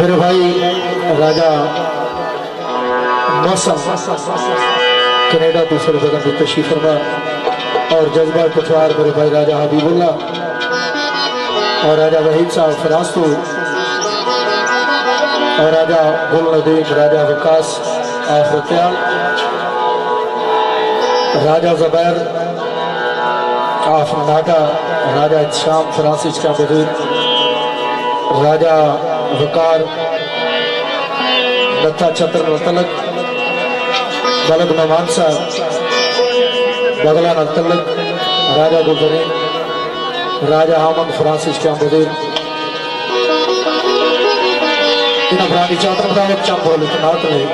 میرے بھائی راجہ موسم کینیڈا دوسرے جگہ سے تشریف فرما اور جذبہ کٹوار میرے بھائی راجہ حبیب اللہ اور راجہ وحید صاحب فرانسو اور راجہ گل ندیم راجہ وکاس آفرتیال راجہ زبیر، آف ناٹا راجہ شام فرانسیس کا بدود راجہ وکار لتا چتر نتلک بلد نمان صاحب، بغلان نتلک راجہ گلدرین راجہ حامد فرانسیس کے بدود ان افرادی چاہتا مطابق چند بولے تنات رہے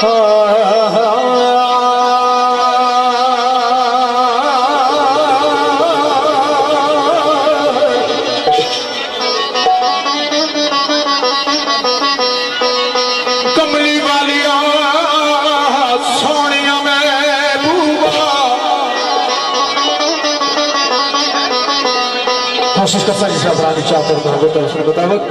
کملی افرادی چاہتا اس نے مطابق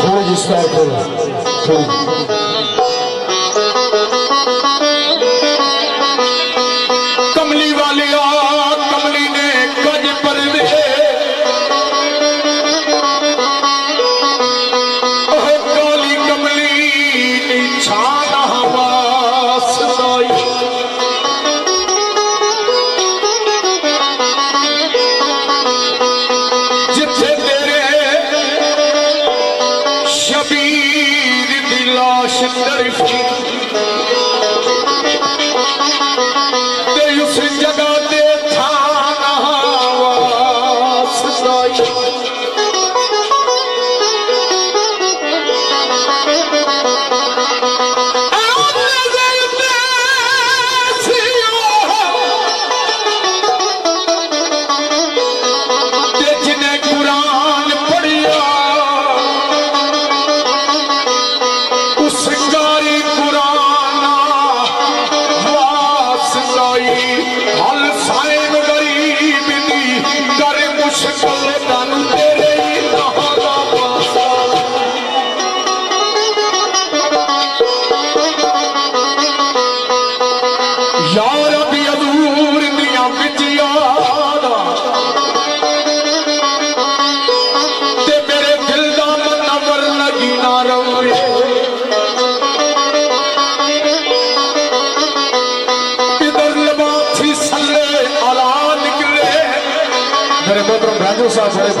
تھوڑی جس طرح تھوڑی تھوڑی Cuidado,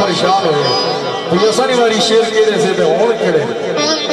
صاحب بڑے پریشان ہوئے تو یہ ساری باری شیر کیڑے سے تے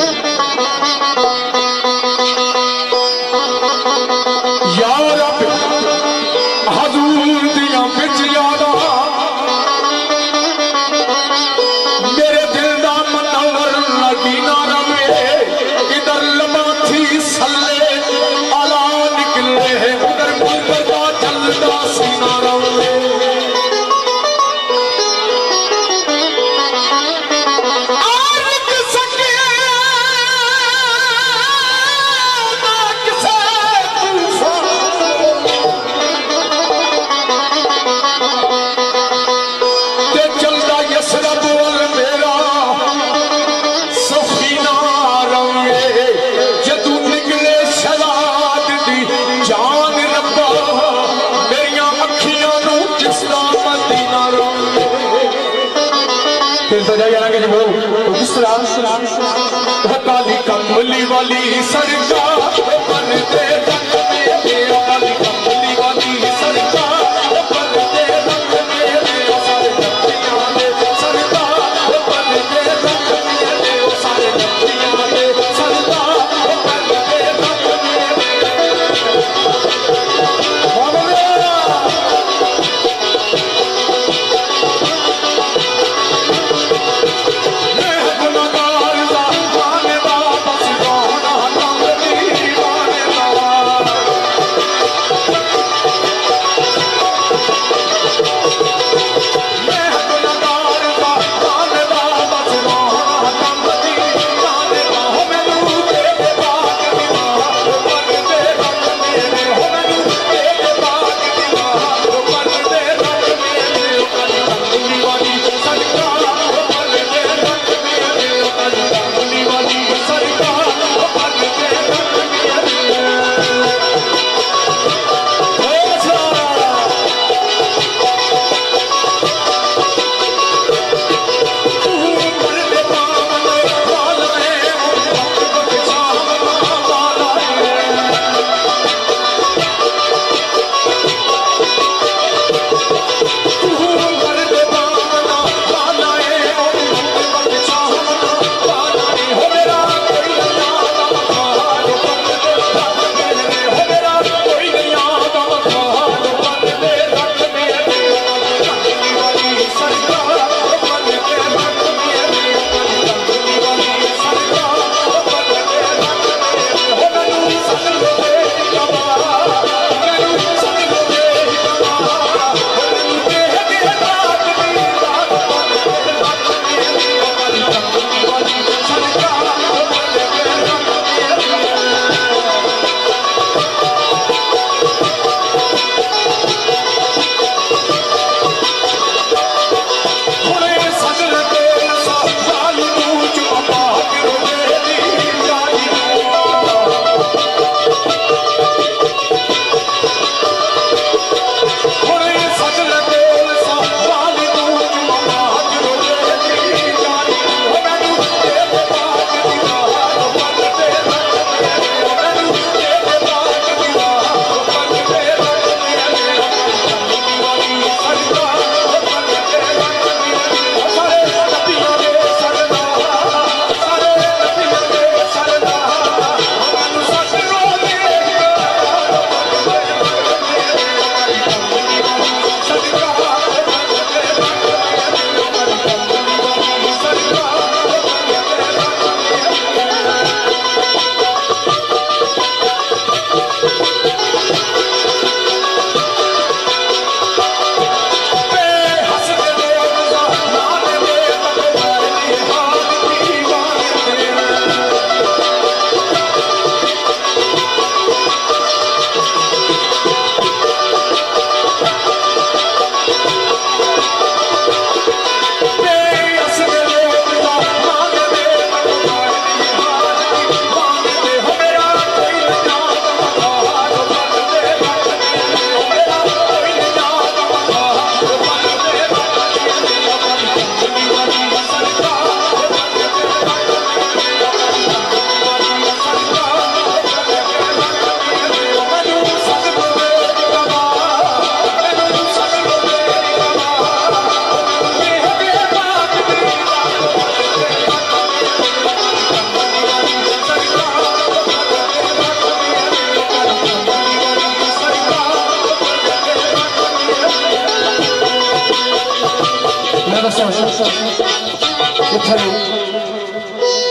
اتنے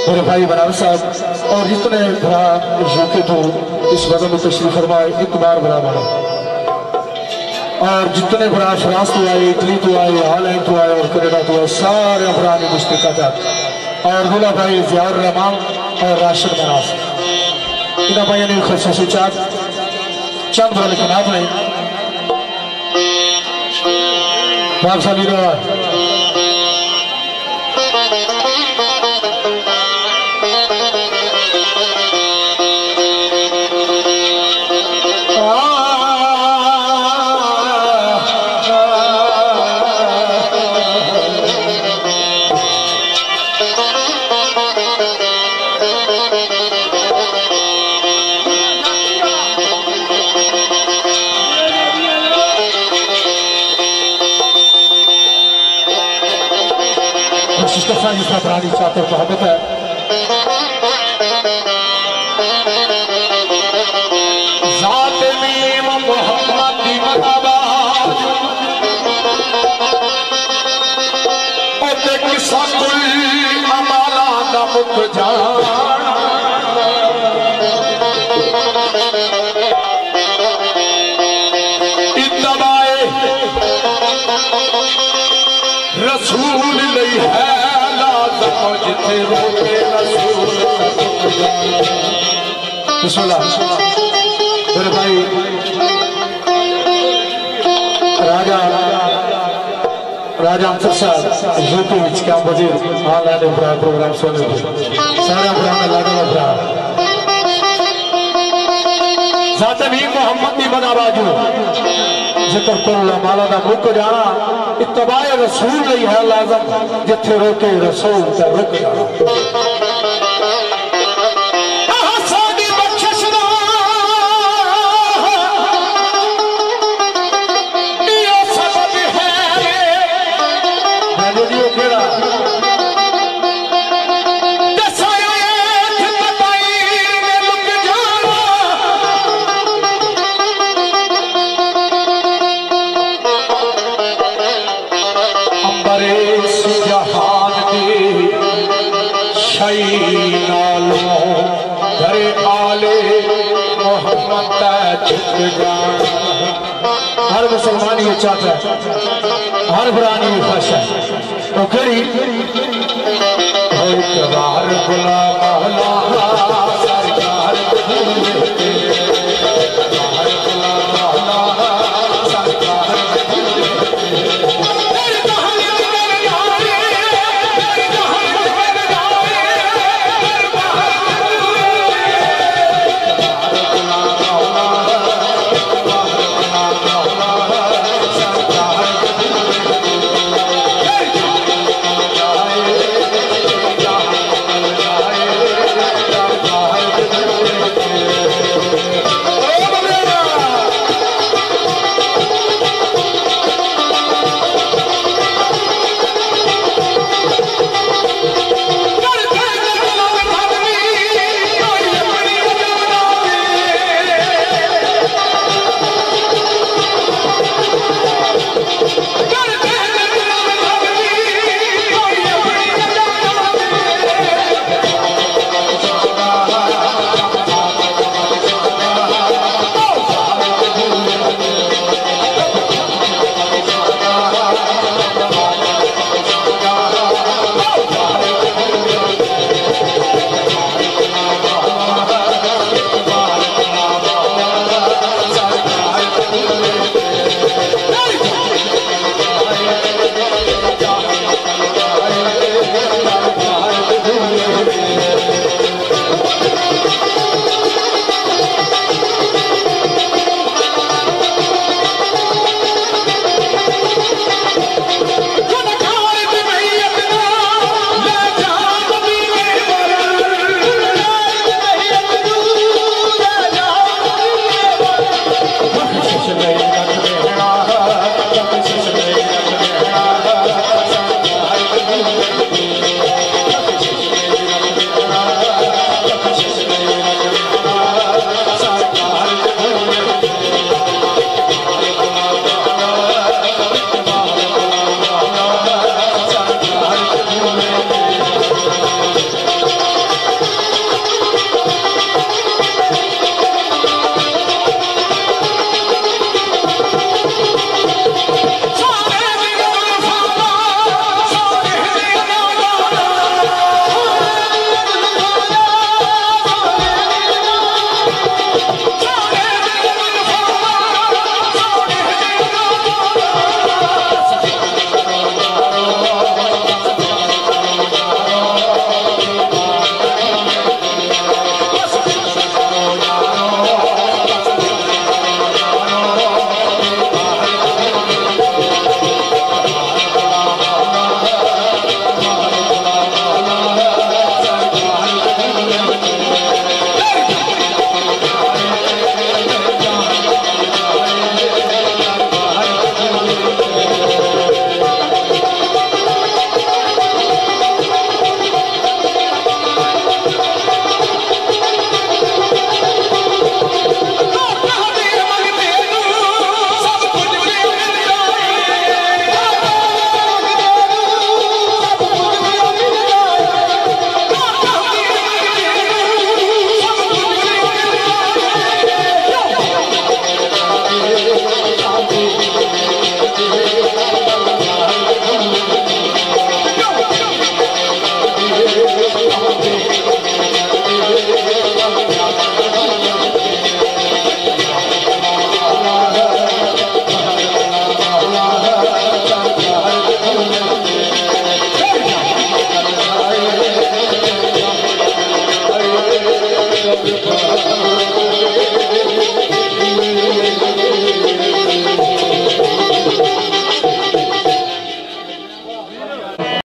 میرے بھائی بنار صاحب، اور جتنے بھرا یوکے تو اس وقت میں تشریف فرمائے، ایک بار بڑا بڑا۔ اور جتنے بڑا فراس تو آئے، اٹلی تو آئے ہالینڈ تو آئے، اور کینیڈا تو آئے، سارے افراد مشتقہ تک اور دولا بھائی ضیاء الرحمان اور راشد مناس انہا بھائی نے خصوصی چاہت چند بڑا لیکن آپ نے۔ باپ سالی جس میں پرانی ہے ذات میم محمد دی مدابات او تے قصہ امالا دا جان لازم جتے رسول بسم اللہ۔ میرے بھائی راجہ راجہ انصر صاحب یوٹیوب وچ کیا وزیر آن لائن ابرا پروگرام سونے دے سارے ابرا میں لاڈو ابرا ذات بھی محمد دی بنا باجو۔ ذکر کل مالا دا مک جانا۔ اتباع رسول لئی ہے لازم جتھے روکے رسول تے رک مسلمان مسلمانی یہ چاہتا ہے۔ ہر برانی یہ خوش ہے۔ تو کری ہوئی کبار غلام اللہ سرکار